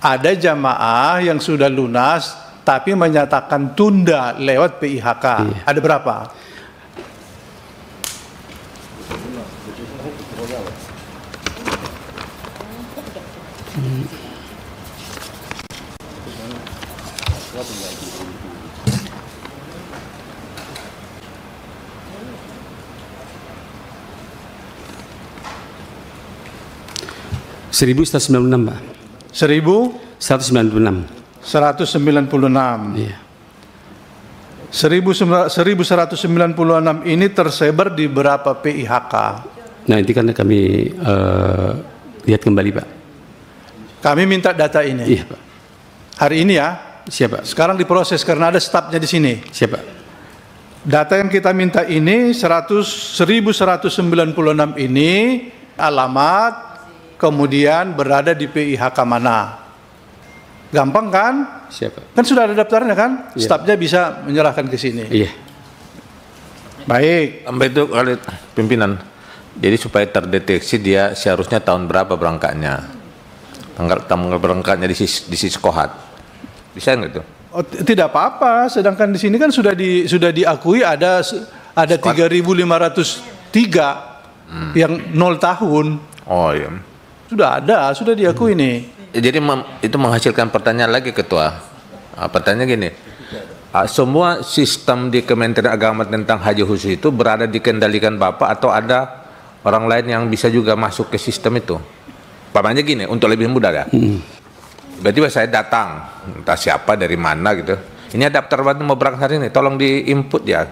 ada jamaah yang sudah lunas tapi menyatakan tunda lewat PIHK. Iya. Ada berapa? Seribu sembilan puluh enam, Pak. 1196. Seratus sembilan puluh enam. Iya. 1196 ini tersebar di berapa PIHK? Nah, itu kan kami eh, lihat kembali, Pak. Kami minta data ini. Iya, Pak. Hari ini ya. Siapa? Sekarang diproses karena ada stafnya di sini. Siapa? Data yang kita minta ini 100 1196 ini alamat kemudian berada di PIHK mana. Gampang kan? Siapa? Kan sudah ada daftarnya kan? Iya. Stafnya bisa menyerahkan ke sini. Iya. Baik. Sampai itu kali pimpinan. Jadi supaya terdeteksi dia seharusnya tahun berapa berangkatnya. Tanggal tanggal berangkatnya di sis, di Siskohat. Bisa nggak tuh? Oh, tidak apa-apa, sedangkan di sini kan sudah di sudah diakui ada ada 3503 yang nol tahun. Oh iya. Sudah ada, sudah diakui nih. Jadi itu menghasilkan pertanyaan lagi ketua. Ah, pertanyaan gini. Ah, semua sistem di Kementerian Agama tentang haji khusus itu berada dikendalikan Bapak atau ada orang lain yang bisa juga masuk ke sistem itu? Pamannya gini, untuk lebih mudah ya. Berarti pas saya datang, entah siapa dari mana gitu. Ini ada daftar bantu mau berangkat hari ini, tolong di input ya.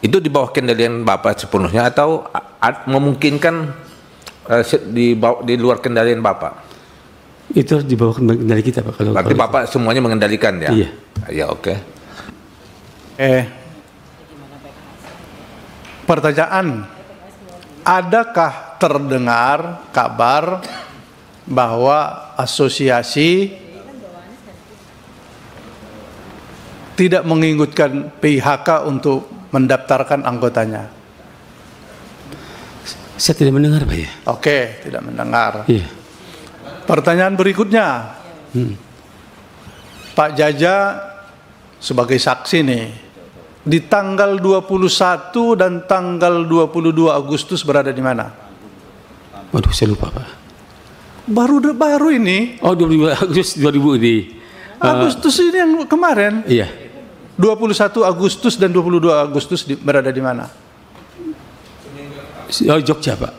Itu di bawah kendalian Bapak sepenuhnya atau memungkinkan eh, se- di bawah, di luar kendalian Bapak? Itu harus dibawa dari kita, Pak. Kalau, Berarti kalau- Bapak semuanya mengendalikan ya? Iya. Ya oke. Eh. Pertanyaan, adakah terdengar kabar bahwa asosiasi tidak mengikutkan PIHK untuk mendaftarkan anggotanya? Saya tidak mendengar, Pak ya. Oke, tidak mendengar. Iya. Pertanyaan berikutnya. Pak Jaja sebagai saksi nih. Di tanggal 21 dan tanggal 22 Agustus berada di mana? Waduh, saya lupa, Pak. Baru baru ini. Oh, 22 Agustus 2000 di Agustus ini yang kemarin. Iya. 21 Agustus dan 22 Agustus di- berada di mana? Oh, Jogja, Pak.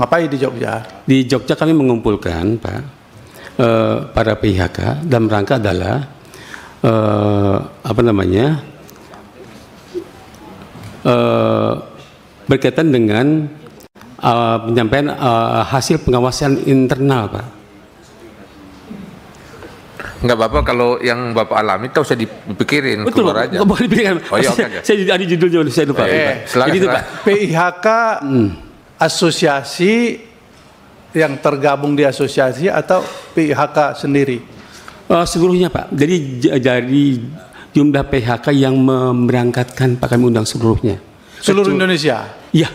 Ngapain di Jogja? Di Jogja kami mengumpulkan, Pak, eh, para PIHK dalam rangka adalah eh, apa namanya eh, berkaitan dengan eh, penyampaian eh, hasil pengawasan internal, Pak. Enggak Bapak kalau yang Bapak alami tahu saya dipikirin Betul, keluar aja. Boleh dipikirkan. Oh iya oke. saya, oke. saya ada judulnya, saya lupa. Eh, silakan, Jadi itu. Pak. PIHK asosiasi yang tergabung di asosiasi atau PIHK sendiri? Eh, seluruhnya Pak. Jadi j- dari jumlah PHK yang memberangkatkan Pak kami undang seluruhnya. Seluruh Kecu- Indonesia. Iya.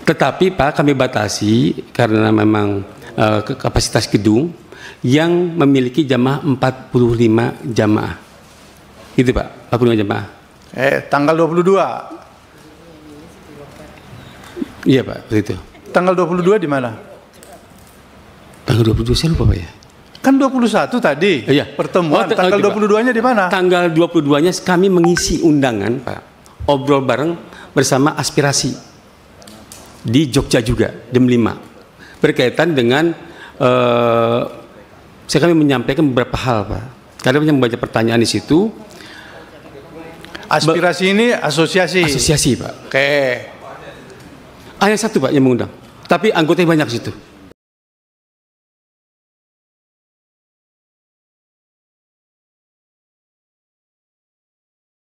Tetapi Pak kami batasi karena memang ke- kapasitas gedung yang memiliki jamaah 45 jamaah. Gitu Pak, 45 jamaah. Eh, tanggal 22. Iya Pak, begitu. Tanggal 22 di mana? Tanggal 22 saya lupa Pak ya. Kan 21 tadi. Iya. Pertemuan. Oh, te- tanggal oh, coba. 22-nya di mana? Tanggal 22-nya kami mengisi undangan, Pak. Obrol bareng bersama aspirasi di Jogja juga, jam 5. Berkaitan dengan eh saya kami menyampaikan beberapa hal, Pak. Karena yang membaca pertanyaan di situ Aspirasi ini asosiasi. asosiasi, Pak. Oke. Hanya satu, Pak, yang mengundang. Tapi anggotanya banyak di situ.